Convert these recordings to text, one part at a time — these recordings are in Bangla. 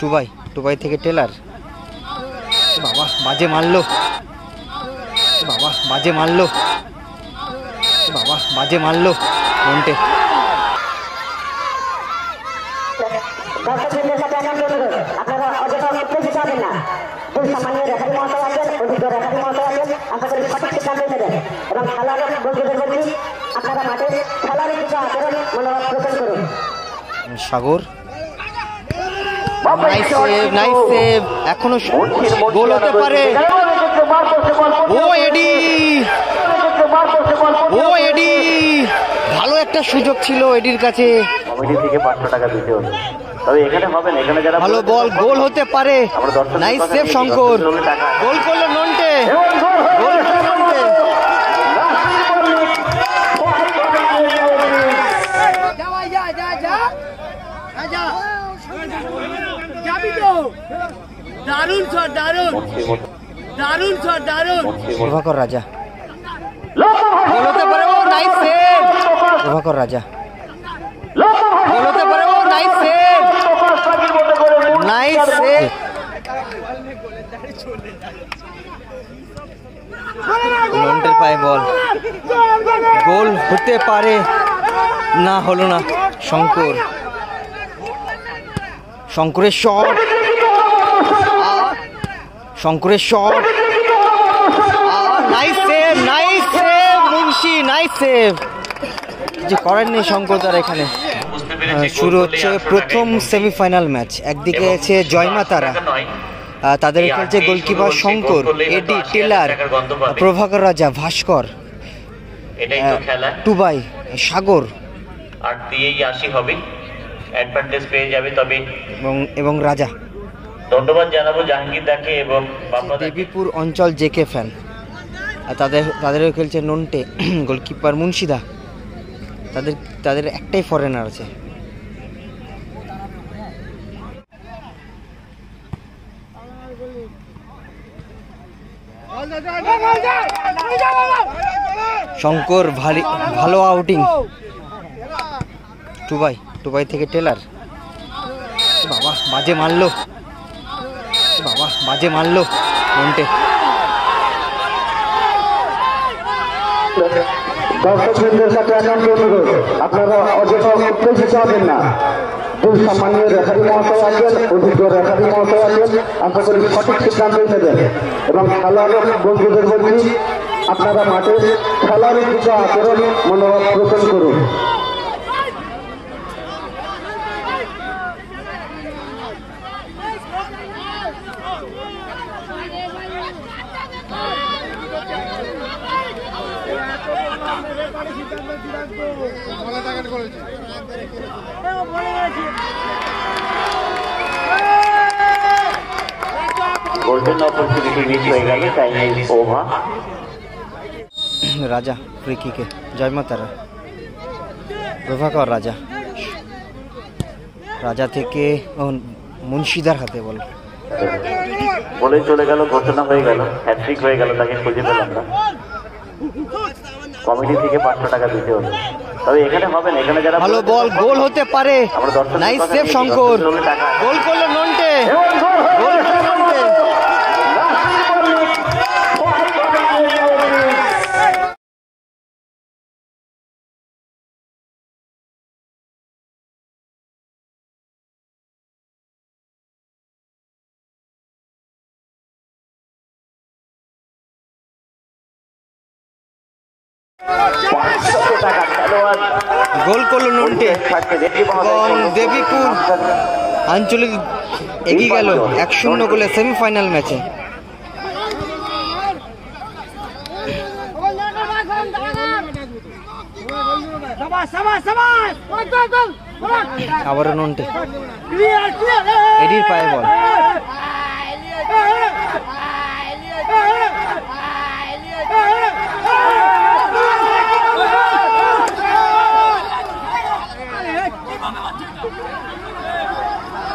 টুবাই টুবাই থেকে টেলার। বাবা, বাজে মারলো। বাবা, বাজে মারলো। বাবা, বাজে মারলো Monte Sagar nice save nice save এখনও গোল হতে পারে। ও এডি! ও এডি! ভালো একটা সুযোগ ছিল এডির কাছে। কমিটি থেকে পাঁচশো টাকা দিতে হবে তবে এখানে হবে না এখানে যারা ভালো বল গোল হতে পারে নাইস সেভ শঙ্কর। গোল করল নন্টে গোল করল নন্টে যা যা যা যা যাবি তো দারুণ শট দারুণ। দারুণ শট দারুণ। প্রভাকর রাজা। গোল হতে পারে ও নাইস সেভ প্রভাকর রাজা। গোল হতে পারে ও নাইস সেভ নাইস সেভ নন্টের পায়ে বল। গোল হতে পারে না হলো না শঙ্কর। শঙ্করের শট শঙ্করের shot nice save nice save Munshi nice save যে করার নেই শঙ্কর তার এখানে। শুরু হচ্ছে প্রথম সেমিফাইনাল ম্যাচ একদিকে আছে জয়মা তারা। তাদের খেলছে goalkeeper Shankar Eddie Taylor Prabhakar Raja Bhaskar Tubai সাগর। আর দিয়েই আশি হবে। অ্যাডভান্টেজ পেয়ে যাবে তবে এবং এবং রাজা। ধন্যবাদ জানাব জাহাঙ্গীর দাকে এবং দেবীপুর অঞ্চল জেকে ফ্যান আর তাদের, তাদেরও খেলছে নন্টে গোলকিপার মুন্সিদা। তাদের তাদের একটাই ফরেনার আছে। শঙ্কর ভারী ভালো আউটিং টুবাই টুবাই থেকে টেলার। বাবা, বাজে মারলো। বাজে মারলো মন্টে। দর্শকবৃন্দের সাথে একান্ত অনুরোধ, আপনারা অযথা উত্তেজিত না। দুই সম্মানীয় রেফারি মহাশয় আছেন, অভিজ্ঞ রেফারি মহাশয় আছেন, আশা করি সঠিক সিদ্ধান্তই নেবেন। এবং খেলার বন্ধুদের বলছি আপনারা মাঠে খেলার কিছু আচরণ, মনোভাব প্রদান করুন। গোল্ডেন অপরচুনিটি মিস হয়ে গেল টাইম ওভার রাজা ফ্রি কিকে জয়মা তারা। প্রভাকর রাজা। রাজা থেকে মুন্সিদার হাতে বল। বলে চলে গেল ঘোষণা হয়ে গেল হ্যাট্রিক হয়ে গেল তাকে খুঁজে পেলাম না। কমিটি থেকে পাঁচশো টাকা দিতে হবে ভালো বল গোল হতে পারে। Nice save Shankar. গোল করল নন্টে। গোল করল নন্টে এবং দেবীপুর আঞ্চলিক এগিয়ে গেল এক শূন্য গোলে সেমিফাইনাল ম্যাচে। আবারও নন্টে এডির পায়ে বল।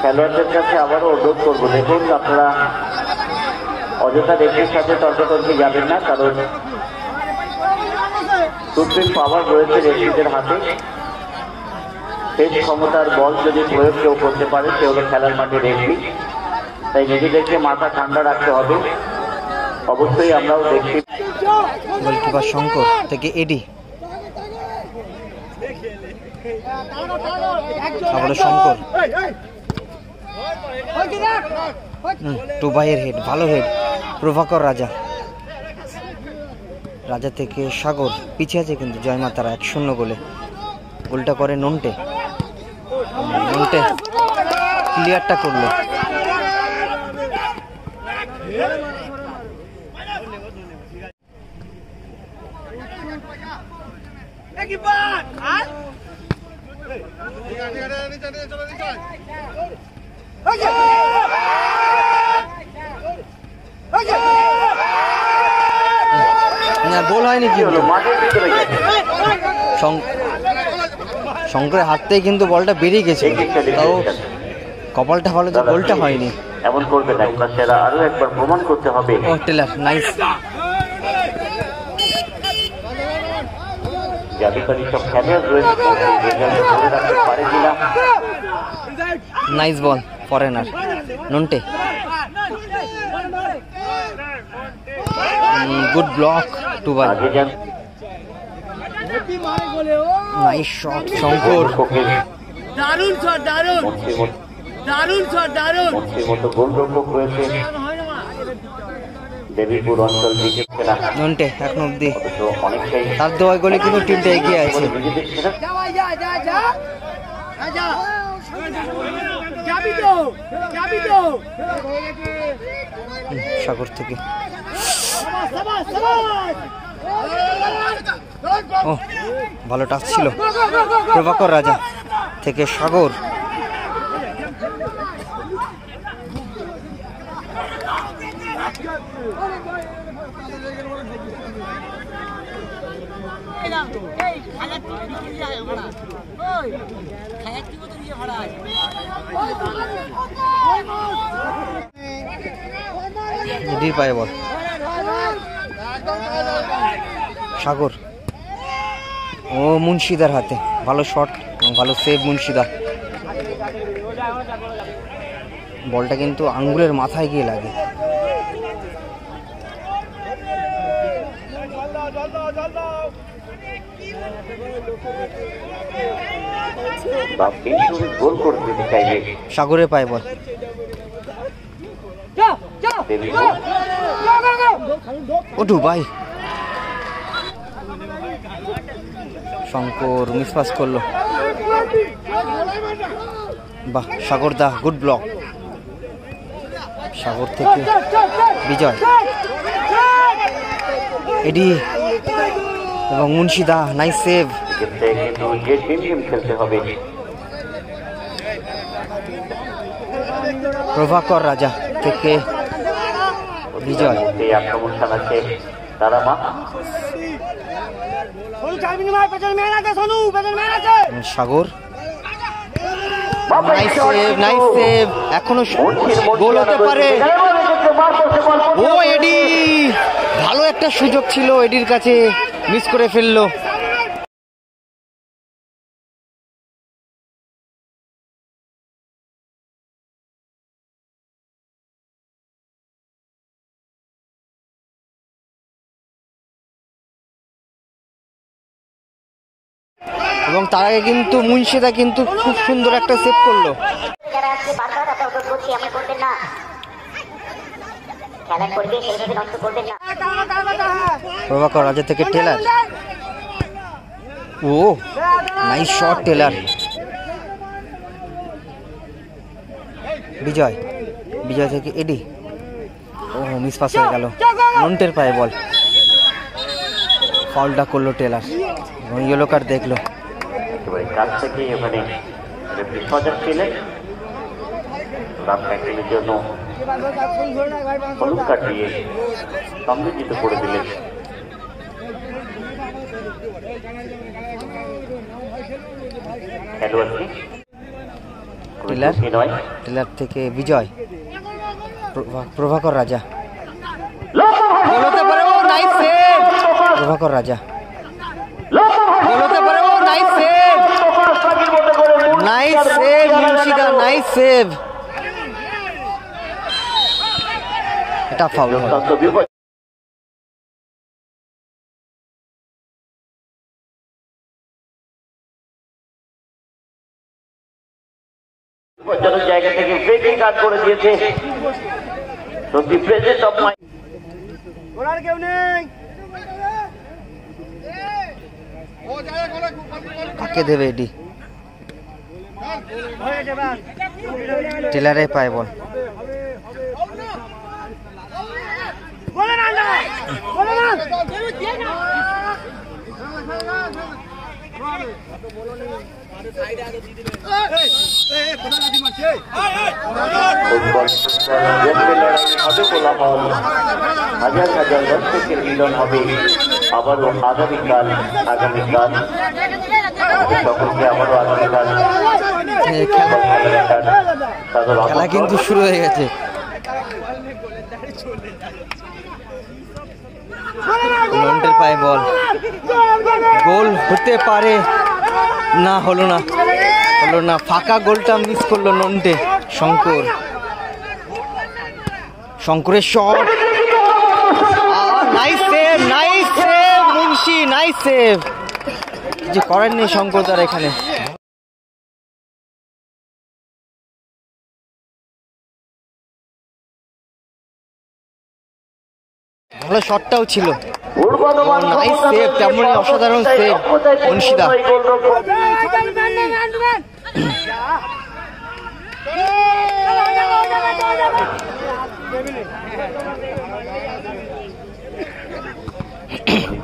খেলোয়াড়দের কাছে আবারও অনুরোধ করব দেখুন আপনারা অযথা রেফির সাথে তর্কতর্কি যাবেন না কারণ সুপ্রিম পাওয়ার রয়েছে রেফিদের হাতে। শেষ ক্ষমতার বল যদি প্রয়োগ কেউ করতে পারে সে হলো খেলার মাঠে রেফরি। তাই নিজেদেরকে মাথা ঠান্ডা রাখতে হবে। অবশ্যই আমরাও দেখছি। গোলকিপার শঙ্কর থেকে এডি। আবারও শঙ্কর। টুবাইয়ের হেড ভালো হেড প্রভাকর রাজা। রাজা থেকে সাগর পিছিয়ে আছে কিন্তু জয় মাতারা এক শূন্য গোলে। গোলটা করে নন্টে। নন্টে ক্লিয়ারটা করল। Equipat! না গোল হয়নি কি হলো শঙ্করের হাত থেকে কিন্তু বলটা বেরিয়ে গেছে। তাও কপালটা ভালো তো গোলটা হয়নি। এমন করবে না একবার সেরা আরও একবার প্রমাণ করতে হবে। ও টেলার নাইস। জাদুকারী সব খেলোয়াড় রয়েছে nice ball. Foreigner Nonte good block Tubai nice shot Shankar দারুণ শট দারুণ। দারুণ শট দারুণ। মতো গোলরক্ষক রয়েছে দেবীপুর অঞ্চল খেলা নন্টে এখন তার গোলে কিন্তু টিমটা এগিয়ে আছে সাগর থেকে। ও ভালো টাচ ছিল। প্রভাকর রাজা থেকে সাগর। এডির পায়ে বল। সাগর। ও মুন্সিদার হাতে। ভালো শট ভালো সেভ মুন্সিদা। বলটা কিন্তু আঙ্গুলের মাথায় গিয়ে লাগে। সাগরের পায়ে বল। ওটু ভাই শঙ্কর মিসপাস করল। বাহ সাগর দা গুড ব্লক সাগর থেকে বিজয়। এডি। এবং মুন্সিদা নাইস সেভ কিন্তু যে খেলতে হবে প্রভাকর রাজা থেকে বিজয়। আক্রমণ চালাচ্ছে তারা মা Sagar nice save nice save এখনও গোল হতে পারে। ও এডি! ভালো একটা সুযোগ ছিল এডির কাছে। মিস করে ফেলল। এবং তার আগে কিন্তু মুন্সিদা কিন্তু খুব সুন্দর একটা সেভ করল। যারা আজকে বারবার আপনার আপনি করবেন না খেলার পরিবেশ এইভাবে নষ্ট করবেন না প্রভাকর রাজা থেকে টেলার। ও nice shot Taylor. Bijoy Bijoy থেকে এডি। ও মিস পাস হয়ে গেল। নন্টের পায়ে বল। ফাউলটা করল টেলার। ইয়েলো কার্ড দেখল। একেবারে থেকে রেফারি সজাগ ছিলেন। জন্য হলুদ কার্ড দিয়ে সংযোজিত করে দিলেন খেলোয়াড়কে খুবই টিলার? দুঃখী নয় টেলার থেকে বিজয়। প্রভা- প্রভাকর রাজা গোল হতে পারে ও নাইস সেভ প্রভাকর রাজা গোল হতে পারে ও নাইস সেভ নাইস সেভ মুন্সিদা নাইস সেভ এটা ফাউল অত্যন্ত বিপদ বিপজ্জনক জায়গা থেকে ব্রেকিং কাজ করে দিয়েছে সত্যি প্রেজেন্ট অফ মাইন্ড ওরার কেউ নেই। কাকে দেবে এডি? টেলারে পায় বলে না না বলে না হবে কোলাহল হাজার হাজার দর্শকের মিলন হবে আবারও আগামীকাল আগামীকাল সকলকে আবারও আগামীকাল খেলা। কিন্তু শুরু হয়ে গেছে লন্টের পায়ে বল গোল হতে পারে, না হলো না। হলো না। ফাঁকা গোলটা মিস করল নন্টে শঙ্কর। শঙ্করের shot nice save nice save Munshi nice save যে করেন নেই শঙ্কর তার এখানে। ভালো শটটাও ছিল। তেমনই অসাধারণ।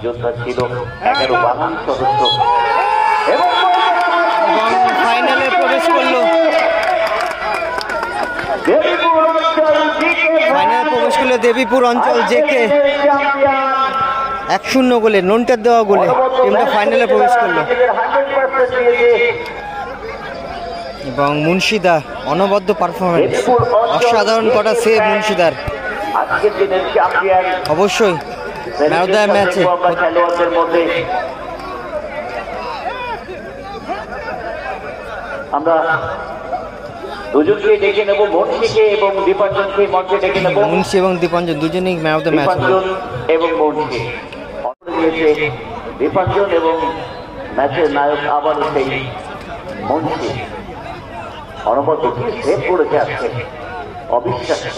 যোদ্ধা ছিল এগারো বাগান সদস্য। এবং এবং ফাইনালে প্রবেশ করল দেবীপুর অঞ্চল জিকে ফাইনালে প্রবেশ করল দেবীপুর অঞ্চল জেকে এক শূন্য গোলে নন্টের দেওয়া গোলে, টিমটা ফাইনালে প্রবেশ করল। এবং মুন্সিদা অনবদ্য পারফরমেন্স অসাধারণ কটা সেভ মুন্সিদার। অবশ্যই ম্যাচে আমরা দুজনকে ডেকে নেব মনসিকে এবং দীপাঞ্জনকে মঞ্চে ডেকে নেব। মুন্সি এবং দীপঞ্জন দুজনেই ম্যান অফ দ্য ম্যাচ এবং মনসি। দীপাঞ্জন এবং ম্যাচের নায়ক আবার সেই মনসি। অনবদ্য কি সেভ করেছে আজকে। অবিশ্বাস্য।